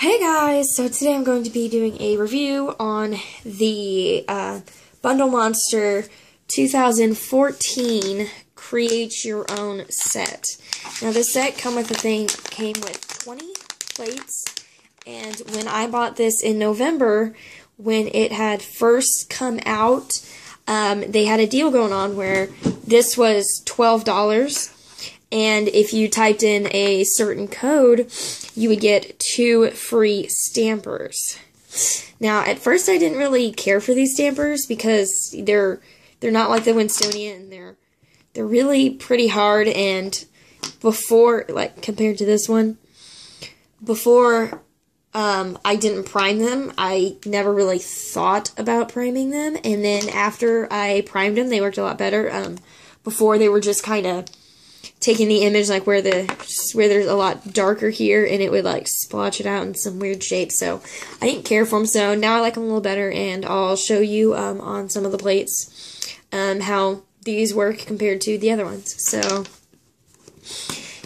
Hey guys, so today I'm going to be doing a review on the uh, Bundle Monster 2014 Create Your Own set. Now this set come with a thing came with 20 plates, and when I bought this in November, when it had first come out, um, they had a deal going on where this was $12 and if you typed in a certain code, you would get two free stampers. Now, at first, I didn't really care for these stampers because they're they're not like the Winstonian. They're they're really pretty hard, and before like compared to this one, before um, I didn't prime them. I never really thought about priming them, and then after I primed them, they worked a lot better. Um, before they were just kind of taking the image like where the where there's a lot darker here and it would like splotch it out in some weird shape. So I didn't care for them so now I like them a little better and I'll show you um, on some of the plates um, how these work compared to the other ones. So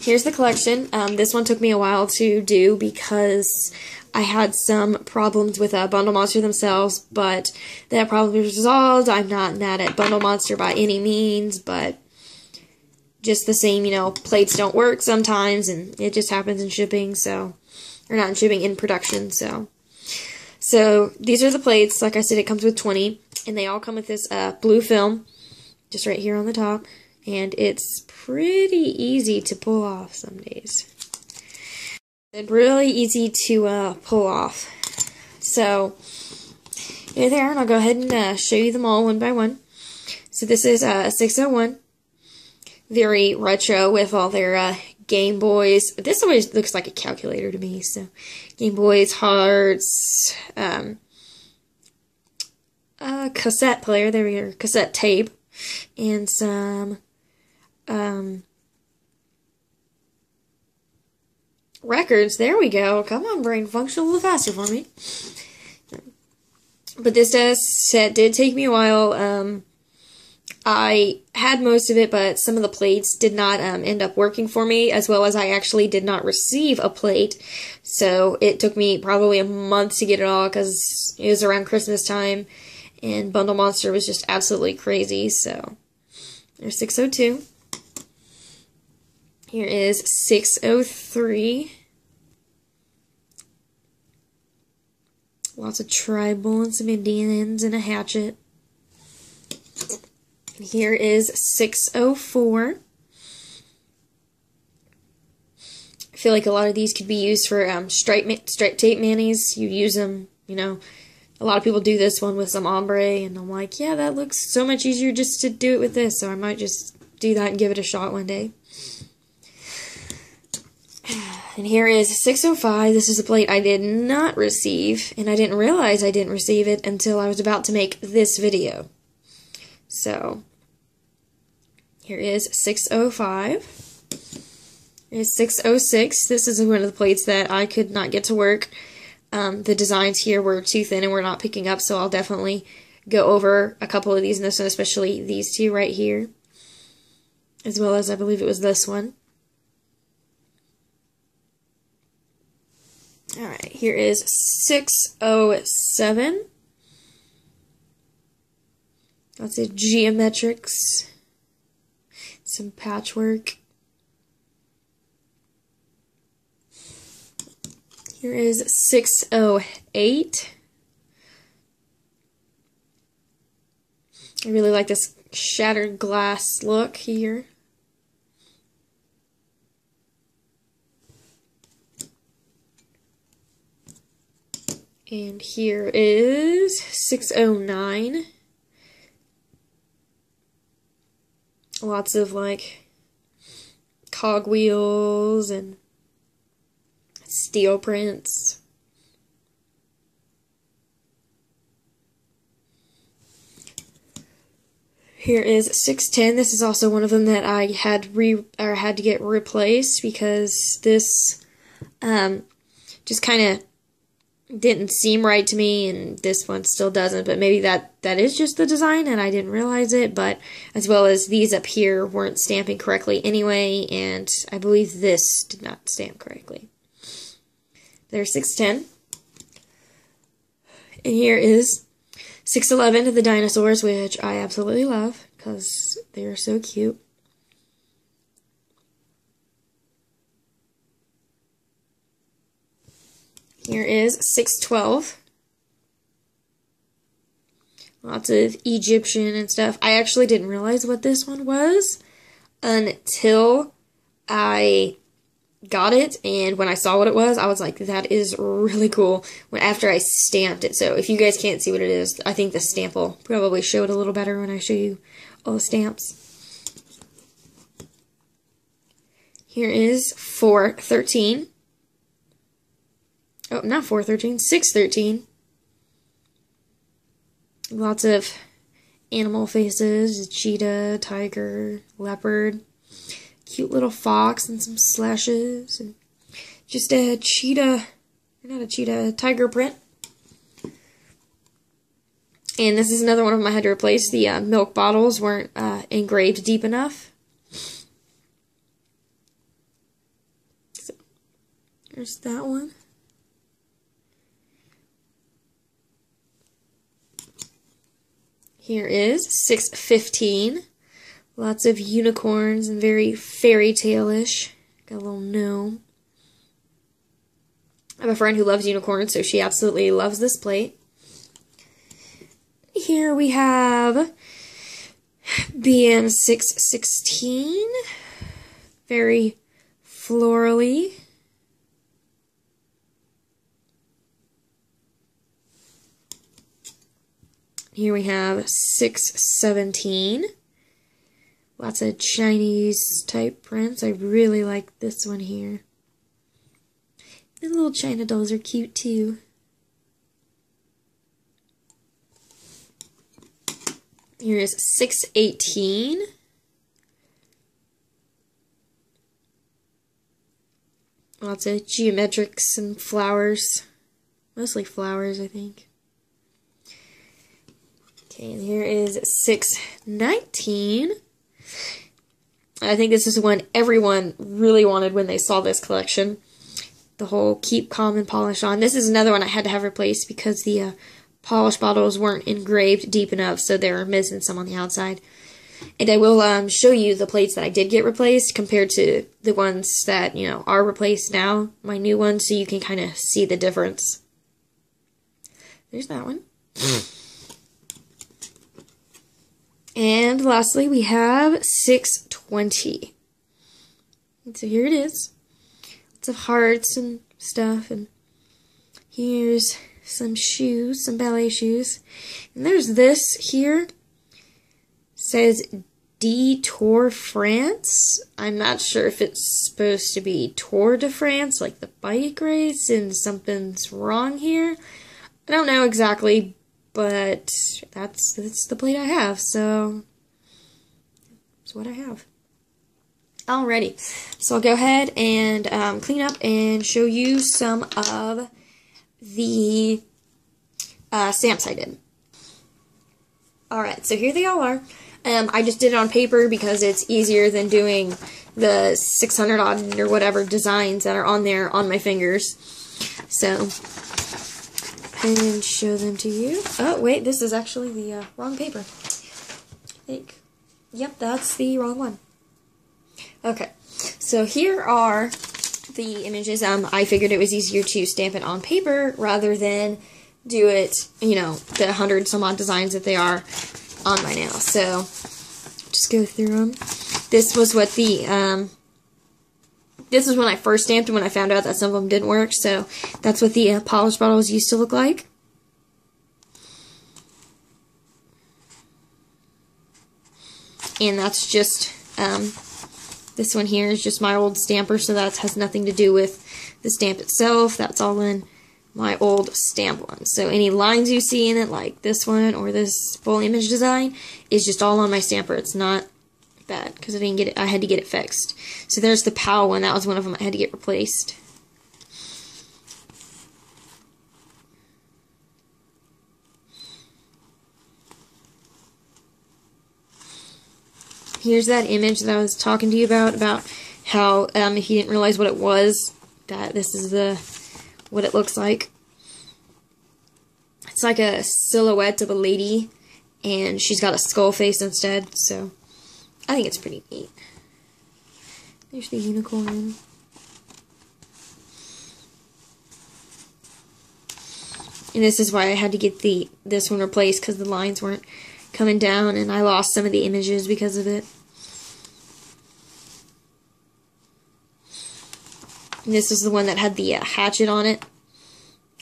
here's the collection. Um, this one took me a while to do because I had some problems with uh, Bundle Monster themselves, but that problem was resolved. I'm not mad at Bundle Monster by any means, but just the same, you know, plates don't work sometimes, and it just happens in shipping, so, or not in shipping, in production, so. So, these are the plates. Like I said, it comes with 20, and they all come with this uh, blue film, just right here on the top, and it's pretty easy to pull off some days. It's really easy to uh, pull off. So, here they are, and I'll go ahead and uh, show you them all one by one. So this is uh, a 601 very retro with all their uh, Game Boys. This always looks like a calculator to me. So, Game Boys, hearts, um, a cassette player. There we go, cassette tape, and some um, records. There we go. Come on, brain, function a little faster for me. But this does set did take me a while. Um, I had most of it, but some of the plates did not um, end up working for me, as well as I actually did not receive a plate. So it took me probably a month to get it all because it was around Christmas time, and Bundle Monster was just absolutely crazy. So there's 602. Here is 603. Lots of tribal and some Indians and a hatchet. And here is 604. I feel like a lot of these could be used for um, stripe, stripe tape manis. You use them, you know. A lot of people do this one with some ombre, and I'm like, yeah, that looks so much easier just to do it with this, so I might just do that and give it a shot one day. And here is 605. This is a plate I did not receive, and I didn't realize I didn't receive it until I was about to make this video. So, here is 605. Here's 606. This is one of the plates that I could not get to work. Um, the designs here were too thin and we're not picking up, so I'll definitely go over a couple of these in this one, especially these two right here. As well as I believe it was this one. Alright, here is 607. Lots of geometrics, some patchwork. Here is 608. I really like this shattered glass look here. And here is 609. Lots of like cogwheels and steel prints. Here is 610. This is also one of them that I had re or had to get replaced because this um, just kind of didn't seem right to me and this one still doesn't but maybe that that is just the design and I didn't realize it but as well as these up here weren't stamping correctly anyway and I believe this did not stamp correctly They're 610. And here is 611 of the dinosaurs, which I absolutely love because they're so cute. Here is 612. Lots of Egyptian and stuff. I actually didn't realize what this one was until I got it and when I saw what it was, I was like, that is really cool when after I stamped it. So if you guys can't see what it is, I think the stamp will probably show it a little better when I show you all the stamps. Here is 413. Oh, not 413, 613. Lots of animal faces, cheetah, tiger, leopard, cute little fox and some slashes, and just a cheetah, not a cheetah, a tiger print. And this is another one of them I had to replace. The uh, milk bottles weren't uh, engraved deep enough. So, there's that one. Here is 615. Lots of unicorns and very fairy tale-ish. Got a little gnome. I have a friend who loves unicorns, so she absolutely loves this plate. Here we have BM616. Very florally. Here we have 617. Lots of Chinese type prints. I really like this one here. The little China dolls are cute too. Here is 618. Lots of geometrics and flowers. Mostly flowers, I think. Okay, and here is 619. I think this is the one everyone really wanted when they saw this collection. The whole keep calm and polish on. This is another one I had to have replaced because the uh, polish bottles weren't engraved deep enough, so they were missing some on the outside. And I will um, show you the plates that I did get replaced compared to the ones that, you know, are replaced now, my new ones, so you can kind of see the difference. There's that one. And lastly, we have 620. And so here it is. Lots of hearts and stuff. And here's some shoes, some ballet shoes. And there's this here. It says Tour France. I'm not sure if it's supposed to be Tour de France, like the bike race, and something's wrong here. I don't know exactly, but that's that's the plate I have, so that's what I have. Alrighty, so I'll go ahead and um, clean up and show you some of the uh, stamps I did. Alright, so here they all are. Um, I just did it on paper because it's easier than doing the 600 odd or whatever designs that are on there on my fingers. So, and show them to you. Oh, wait, this is actually the uh, wrong paper. I think. Yep, that's the wrong one. Okay, so here are the images. Um, I figured it was easier to stamp it on paper rather than do it, you know, the hundred some odd designs that they are on my nail. So, just go through them. This was what the, um, this is when I first stamped and when I found out that some of them didn't work. So that's what the uh, polish bottles used to look like. And that's just, um, this one here is just my old stamper, so that has nothing to do with the stamp itself. That's all in my old stamp one. So any lines you see in it, like this one or this full image design, is just all on my stamper. It's not bad because I didn't get it. I had to get it fixed. So there's the POW one. That was one of them I had to get replaced. Here's that image that I was talking to you about, about how um, if you didn't realize what it was, that this is the what it looks like. It's like a silhouette of a lady, and she's got a skull face instead, so I think it's pretty neat. There's the unicorn. And this is why I had to get the this one replaced because the lines weren't coming down and I lost some of the images because of it. And this is the one that had the uh, hatchet on it.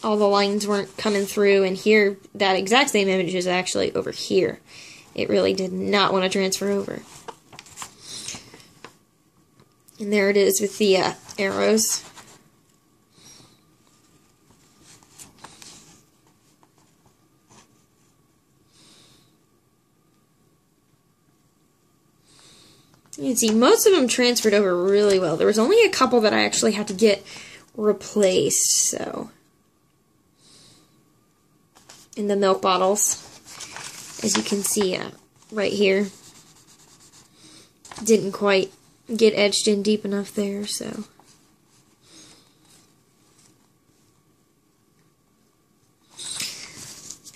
All the lines weren't coming through and here that exact same image is actually over here. It really did not want to transfer over. And there it is with the uh, arrows. You can see most of them transferred over really well. There was only a couple that I actually had to get replaced, so. In the milk bottles, as you can see uh, right here, didn't quite get etched in deep enough there, so.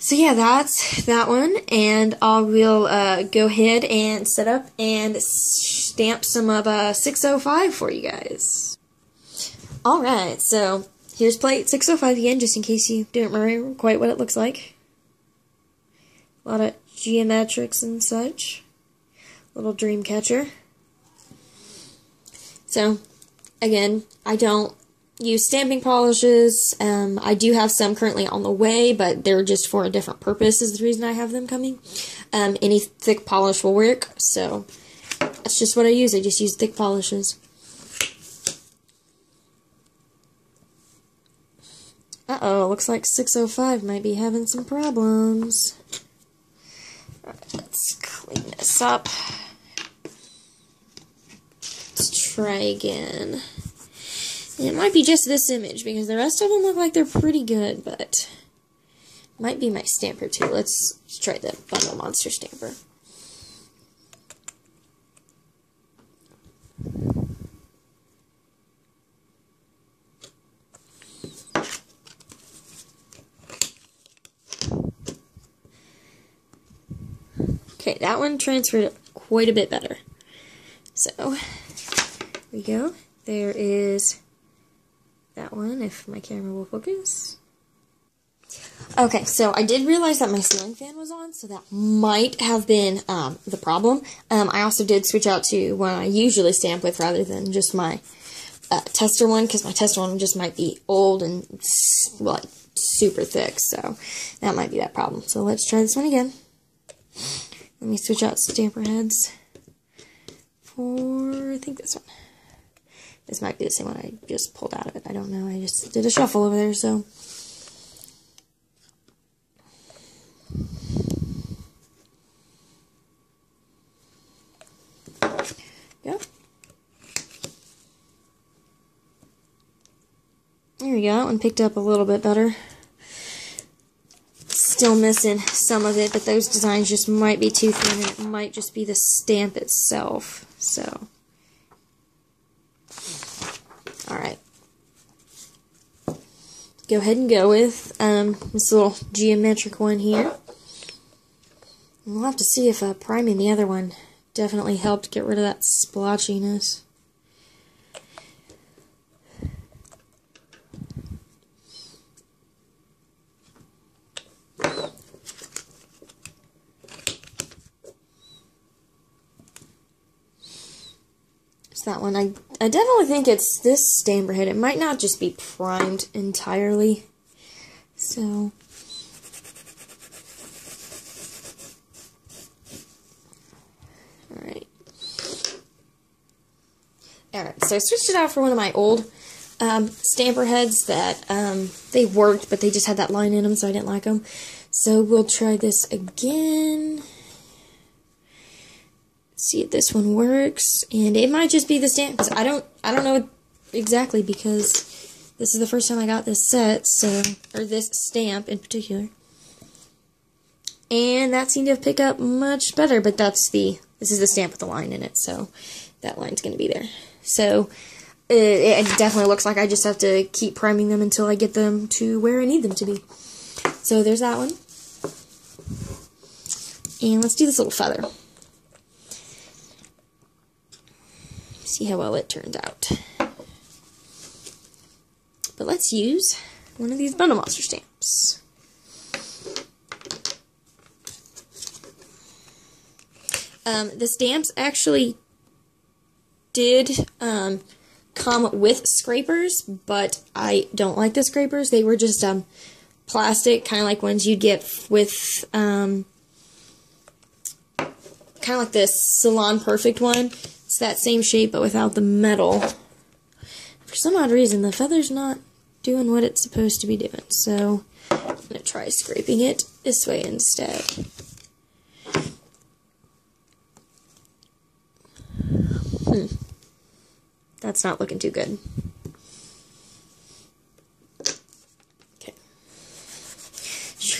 So yeah, that's that one, and I will uh, go ahead and set up and stamp some of uh, 605 for you guys. Alright, so here's plate 605 again, just in case you didn't remember quite what it looks like. A lot of geometrics and such. Little dream catcher. So, again, I don't use stamping polishes. Um, I do have some currently on the way, but they're just for a different purpose is the reason I have them coming. Um, any thick polish will work, so that's just what I use. I just use thick polishes. Uh-oh, looks like 605 might be having some problems. let's clean this up. Try again. It might be just this image because the rest of them look like they're pretty good, but might be my stamper too. Let's try the Bundle Monster stamper. Okay, that one transferred quite a bit better. So, we go. There is that one if my camera will focus. Okay, so I did realize that my ceiling fan was on, so that might have been um, the problem. Um, I also did switch out to one I usually stamp with rather than just my uh, tester one, because my tester one just might be old and like super thick, so that might be that problem. So let's try this one again. Let me switch out stamper heads for, I think this one. This might be the same one I just pulled out of it. I don't know. I just did a shuffle over there, so. Go. There we go. That one picked up a little bit better. Still missing some of it, but those designs just might be too thin, and it might just be the stamp itself. So. Alright. Go ahead and go with um, this little geometric one here. We'll have to see if uh, priming the other one definitely helped get rid of that splotchiness. That one. I I definitely think it's this stamper head. It might not just be primed entirely. So. Alright. Alright, so I switched it out for one of my old um, stamper heads that um, they worked, but they just had that line in them, so I didn't like them. So we'll try this again see if this one works. And it might just be the stamp. I don't, I don't know exactly because this is the first time I got this set, so, or this stamp in particular. And that seemed to picked up much better, but that's the, this is the stamp with the line in it, so that line's going to be there. So, it, it definitely looks like I just have to keep priming them until I get them to where I need them to be. So there's that one. And let's do this little feather. See how well it turned out. But let's use one of these Bundle Monster stamps. Um, the stamps actually did um, come with scrapers, but I don't like the scrapers. They were just um, plastic, kind of like ones you'd get with, um, kind of like this Salon Perfect one. It's that same shape, but without the metal. For some odd reason, the feather's not doing what it's supposed to be doing, so I'm going to try scraping it this way instead. Hmm. That's not looking too good. Okay.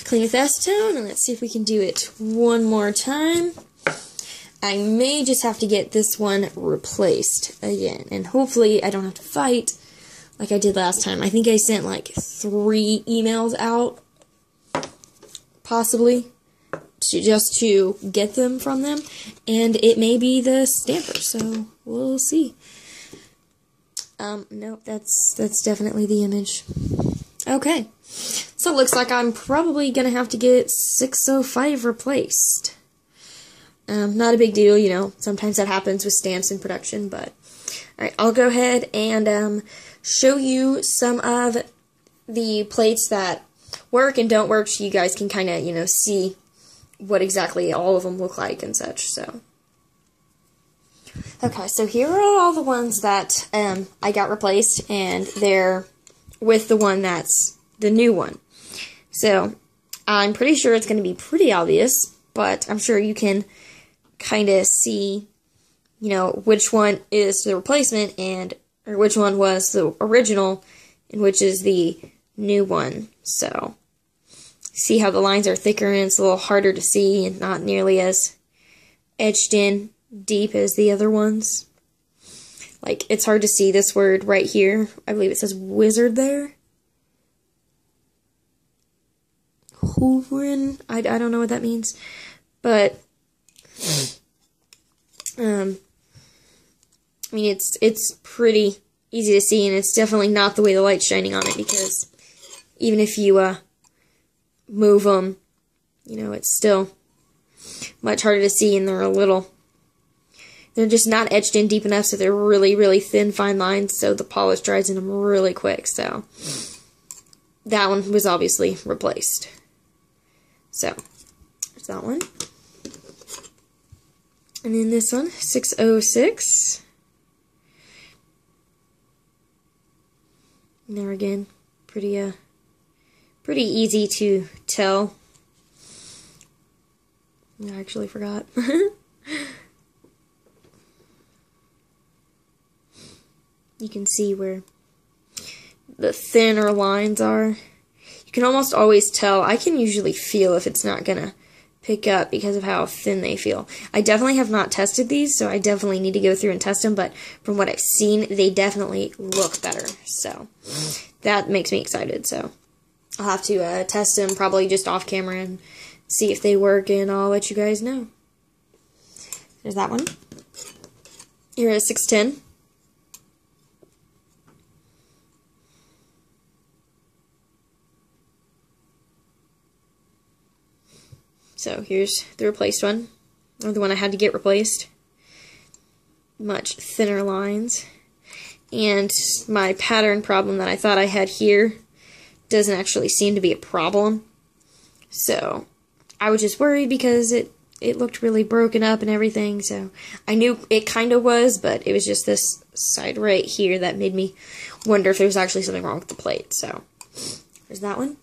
Clean with acetone, and let's see if we can do it one more time. I may just have to get this one replaced again, and hopefully I don't have to fight like I did last time. I think I sent like three emails out, possibly, to just to get them from them, and it may be the stamper, so we'll see. Um, nope, that's that's definitely the image. Okay, so it looks like I'm probably gonna have to get 605 replaced. Um, not a big deal, you know. Sometimes that happens with stamps in production, but all right, I'll go ahead and um, show you some of the plates that work and don't work, so you guys can kind of you know see what exactly all of them look like and such. So. Okay, so here are all the ones that um, I got replaced, and they're with the one that's the new one. So I'm pretty sure it's going to be pretty obvious, but I'm sure you can kind of see, you know, which one is the replacement and or which one was the original and which is the new one. So see how the lines are thicker and it's a little harder to see and not nearly as etched in deep as the other ones. Like, it's hard to see this word right here. I believe it says wizard there. Hooverin. I, I don't know what that means. But, um, I mean, it's, it's pretty easy to see, and it's definitely not the way the light's shining on it, because even if you, uh, move them, you know, it's still much harder to see, and they're a little they're just not etched in deep enough, so they're really, really thin, fine lines, so the polish dries in them really quick, so that one was obviously replaced. So, there's that one. And then this one, 606. And there again, pretty, uh, pretty easy to tell. I actually forgot. you can see where the thinner lines are. You can almost always tell. I can usually feel if it's not to pick up because of how thin they feel. I definitely have not tested these, so I definitely need to go through and test them, but from what I've seen, they definitely look better. So that makes me excited. So I'll have to uh, test them probably just off camera and see if they work, and I'll let you guys know. There's that one. Here is 610. So here's the replaced one, or the one I had to get replaced. Much thinner lines. And my pattern problem that I thought I had here doesn't actually seem to be a problem. So I was just worried because it it looked really broken up and everything. So I knew it kind of was, but it was just this side right here that made me wonder if there was actually something wrong with the plate. So there's that one.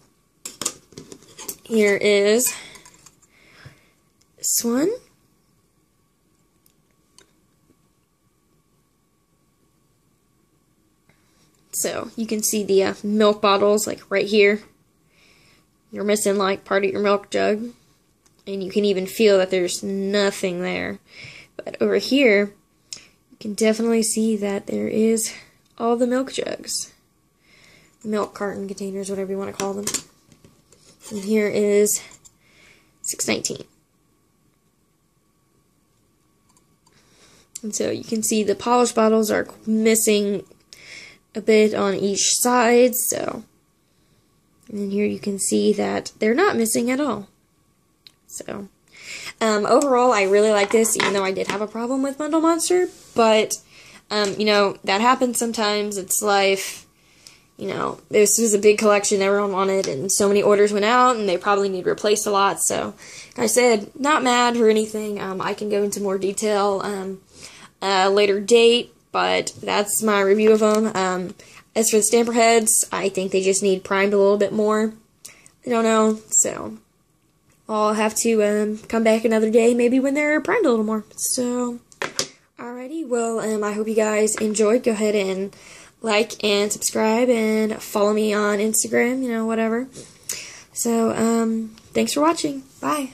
Here is this one. So you can see the uh, milk bottles like right here. You're missing like part of your milk jug. And you can even feel that there's nothing there. But over here, you can definitely see that there is all the milk jugs. Milk carton containers, whatever you want to call them. And here is 619. And so you can see the polish bottles are missing a bit on each side, so and here you can see that they're not missing at all. So, um, overall, I really like this, even though I did have a problem with Bundle Monster. But, um, you know, that happens sometimes. It's life. You know, this was a big collection everyone wanted, and so many orders went out, and they probably need replaced a lot. So, like I said, not mad or anything. Um, I can go into more detail um, a later date, but that's my review of them. Um, as for the stamper heads, I think they just need primed a little bit more. I don't know, so I'll have to um, come back another day, maybe when they're primed a little more. So, alrighty, well, um, I hope you guys enjoyed. Go ahead and like and subscribe and follow me on Instagram, you know, whatever. So, um, thanks for watching. Bye.